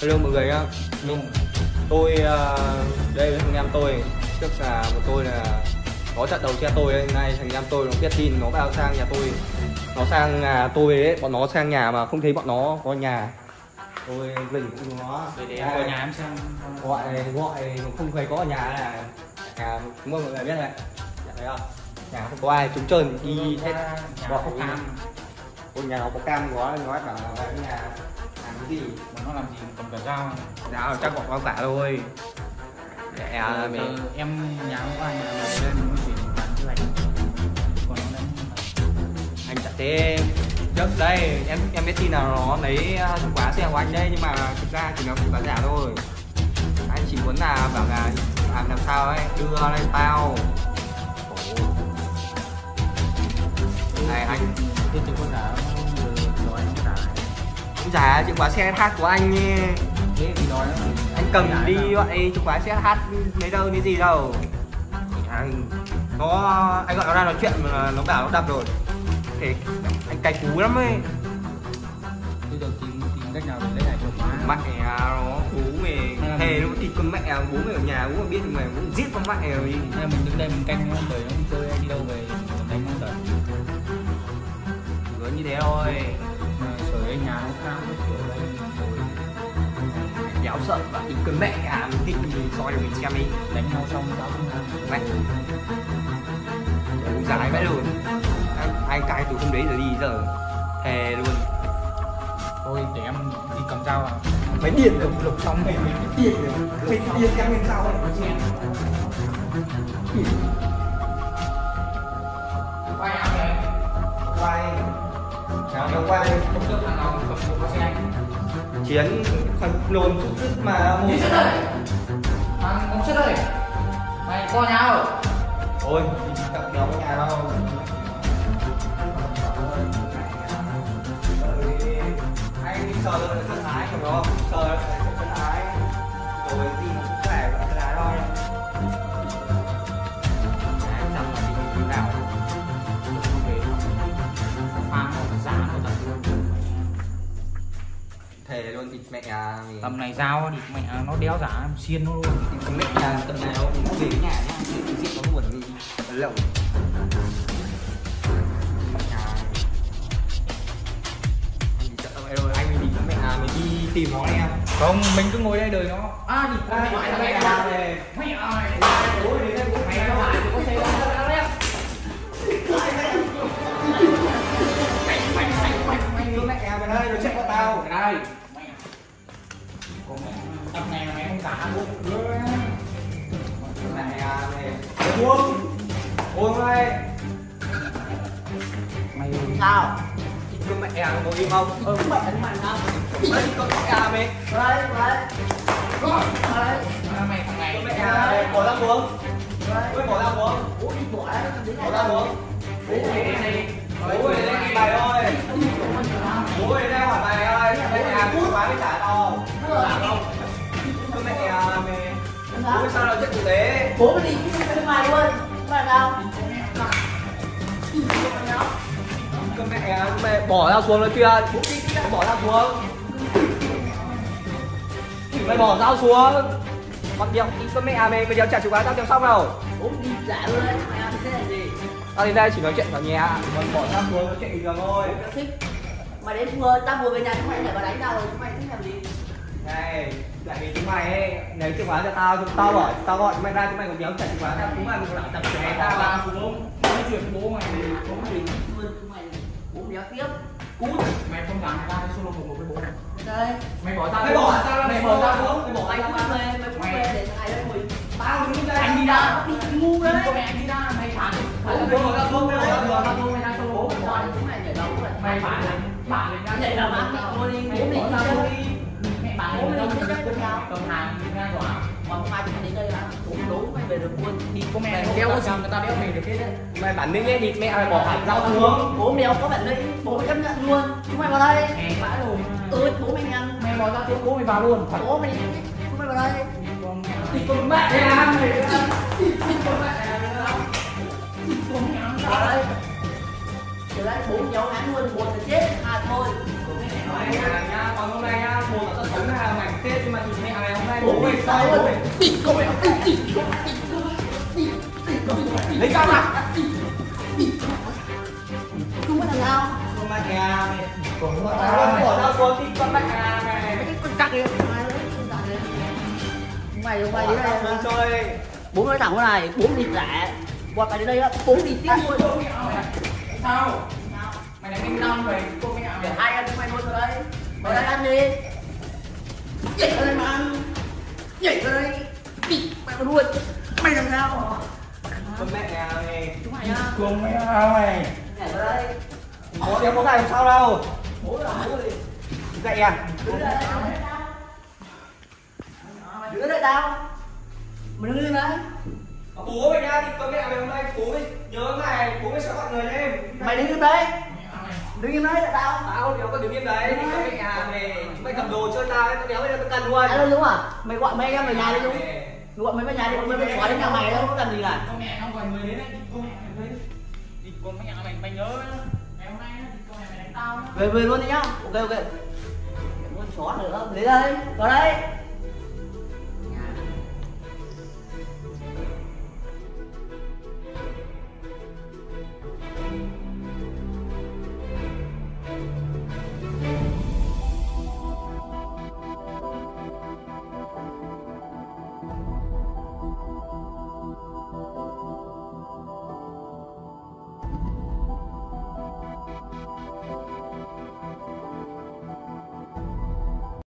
hello mọi người nhá. Tôi uh, đây là thằng em tôi. Trước là một tôi là có trận đầu xe tôi ấy, nay thằng em tôi nó biết tin nó vào sang nhà tôi. Nó sang nhà tôi ấy bọn nó sang nhà mà không thấy bọn nó có nhà. Tôi lỉnh nó. Để em vào nhà em xem. Gọi gọi không thấy có ở nhà là nhà đúng không mọi người biết này. Nhà thấy không? Nhà không có ai trống trơn đi hết. Bọn có cam. Ôi nhà nó có cam quá nói bảo là vào cái nhà làm cái gì? Mà nó làm gì? Cầm cả dao Dạ chắc bỏ qua cả thôi. Dạ mình em nhà không có ai nhà lên thế trước đây em em biết tin là nó lấy chìa khóa xe của anh đây nhưng mà thực ra thì nó cũng là giả thôi. Anh chỉ muốn là bảo là làm làm sao ấy đưa lên tao. Này anh. Cái chữ con giả rồi anh trả giả chìa khóa xe hát của anh ấy. thế thì nói anh cầm đi gọi chìa khóa xe hát lấy đâu lấy gì đâu. Anh. Nó anh gọi nó ra nói chuyện mà nó bảo nó đập rồi thì anh cay cú lắm ấy. Bây giờ tìm tìm cách nào để lấy lại chìa khóa mẹ nó bố mày thề nó thịt con mẹ bố mày ở nhà bố mày biết mày cũng giết con mẹ rồi. Nên mình đứng đây mình canh nó đời nó chơi đi đâu về? Đánh nó đời cứ như thế thôi. Sửa ở nhà nó khá cái kiểu rồi kéo sợ bạn đi con mẹ à mình thịt mình soi để mình xem đi. Đánh nhau xong tao không mẹ. Ủa, dài vậy luôn anh, anh cay từ hôm đấy rồi đi giờ. Thề luôn. Thôi để em đi cầm dao vào. Mày điên rồi. Lục xong mày mày điên rồi. Mày điên em lên sau quay áo này. Quay. Nào đâu quay. Không trước thằng nào cầm một con xe anh. Chiến thằng lồn chút chút mà đi sân ơi thằng ông sân ơi mày co nhau. Ôi, đi tập nhóm ở nhà đâu nào. Pha một giá một tầm Thề luôn thịt mẹ à mình tầm này dao thì mẹ nó đéo em xiên nó luôn. Thịt mẹ nhà tầm này nó cũng về cái nhà nhá. Thì giết nó buồn đi mẹ à đi tìm nó đi em. Không mình cứ ngồi đây đời nó. À đi con Ai mày là là mẹ. Mẹ à à này mày ơi đây. Còn mẹ này là mẹ không cả bụng nữa Mẹ à mày uống, uống Buông đây. Mày Sao? Đưa mẹ à ngồi im không? Ừ, mẹ đánh mày không? Đây, con mẹ à mày đây đây. đây mày thằng này Đưa mẹ à bỏ ra uống, đấy. Bỏ ra uống, Bố đi bỏ Bỏ ra uống, xuống bố mày đây Bố bài thôi Bố đến đây hỏi bài ơi Mẹ à, bố bán cái trả tao Trả mẹ à mẹ Bố sao? sao chết tử tế Bố mày đi cái bên ngoài luôn. Mày đâu cơ mẹ mẹ bỏ ra xuống rồi kia Bố đi bỏ ra xuống Mày bỏ dao xuống Mặc điệu đi con mẹ à mày, mày đéo trả chìa khóa tao đéo xong đâu Bố đi trả luôn đấy. Mày làm thế là gì? Tao đến đây chỉ nói chuyện vào nhà Còn bỏ dao xuống nói chuyện bình thường thôi thích. Mày đến vừa, tao vừa về nhà chúng mày nhảy vào đánh tao rồi, chúng mày thích làm gì? Này, tại vì chúng mày ấy, lấy chìa khóa cho tao, chúng tao gọi, tao gọi chúng mày ra chúng mày còn đéo trả chìa khóa tao, chúng mày còn lại tập khóa tao la xuống nói chuyện với bố mày thì Bố mày luôn, chúng mày bố mày đéo tiếp. cút mày không dám ra cái solo cùng với bố mày Đây. mày bỏ tao Mày bỏ tao ra, mày bỏ tao xuống, xuống mày bỏ Mày tao cút ra về, mày Mày- về để thằng này đây mình. Tao đứng đây anh đi ra Đi ngu đấy. mẹ anh đi ra mày phản Bố bỏ tao xuống, mày mày bỏ tao xuống. mày đang solo Bố mày nói chúng mày nhảy đầu mày phản lên Nhảy đầu mà, bố đi, bố bỏ bố xuống đi. mẹ lên mày ra đi chết được sao? cầm hàng ra dọa Mà chúng mày đến đây là đố chúng mày về được luôn. đi có mẹ đéo có gì? người ta đéo về được hết đấy. Mày bản lĩnh ấy đi, mẹ mày bỏ hẳn dao xuống. Bố mày có bản lĩnh, bố mày chấp nhận luôn. Chúng mày vào đây. mẹ vãi rồi Ừ, bố mày nhà nói ra tiếng bố mày vào luôn. Bố mày bố mày vào đây. Thì con mẹ nhà mày. Vào đây từ đây bố cháu ngắn luôn một là chết à thôi Nói nhà nhá, còn hôm nay nhá, bố là tao sống là mảnh tết nhưng mà thịt mẹ này hôm nay bố mày sao rồi? tịt con mày tịt tịt Lấy cao mà. không có thằng nào Con mẹ nhà mày. Tao bỏ tao con thì con mẹ nhà mày. mấy cái con mày đấy này mày mày đây muốn chơi. bố nói thẳng cái này bố thịt rẻ bọn mày đến đây á bố thịt tiếp luôn sao? Mày đánh anh năm rồi cô mẹ để hai anh mày luôn vào đây vào đây ăn đi nhảy vào đây mà ăn. Nhảy vào đây. Thịt mày mà luôn mày làm sao? Con mẹ nhà mày. chúng mày nhá. Con mẹ mày. Nhảy vào đây. Có đéo có này sao đâu. bố là bố đi Dậy à? đứng đây đứng đây tao. Mày đứng lên đấy Bố mày nha, thì con mẹ mày hôm nay bố mày nhớ mày, bố mày sẽ gọi người lên. mày đứng lên đấy. Đứng lên đấy là tao Tao đéo có đứng yên đấy, thì con mẹ nhà mày, chúng mày cầm đồ chơi tao tao đéo bây giờ tao cần luôn. alo đúng à? Mày gọi mấy em về nhà đi đúng mày gọi mấy về nhà đi mày mày xóa đến nhà mày đâu có cần gì cả? Con mẹ không gọi người đến đấy con mẹ mày thấy thì con mẹ mày mày nhớ ngày hôm nay con mẹ mày đánh tao về về luôn đi nhá. Ok ok. Muốn xóa nữa. Lấy đây vào đây